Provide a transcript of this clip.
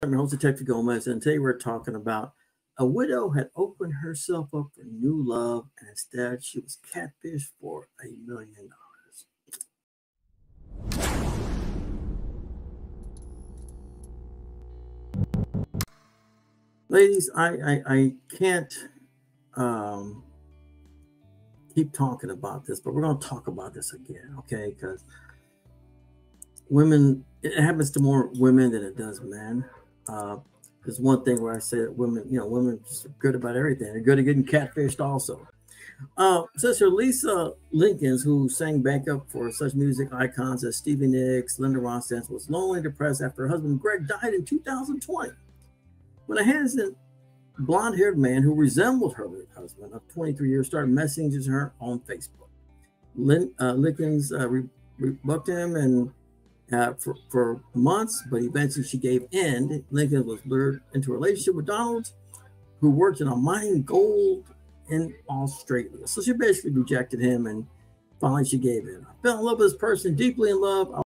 I'm your host, Detective Gomez, and today we're talking about a widow had opened herself up for new love, and instead she was catfished for a million dollars. Ladies, I, I, I can't um, keep talking about this, but we're going to talk about this again, okay? Because women, it happens to more women than it does men. Uh, there's one thing where I say that women, you know, women are good about everything. They're good at getting catfished also. Uh, Sister Lisa Lincoln, who sang backup for such music icons as Stevie Nicks, Linda Ronstadt, was lonely and depressed after her husband Greg died in 2020. When a handsome blonde-haired man who resembled her husband of 23 years started messaging her on Facebook. Lin, uh, Lincoln uh, re- rebuffed him and uh, for, for months, but eventually she gave in. Lincoln was lured into a relationship with Donald, who worked in a mining gold in Australia. So she basically rejected him and finally she gave in. I fell in love with this person, deeply in love.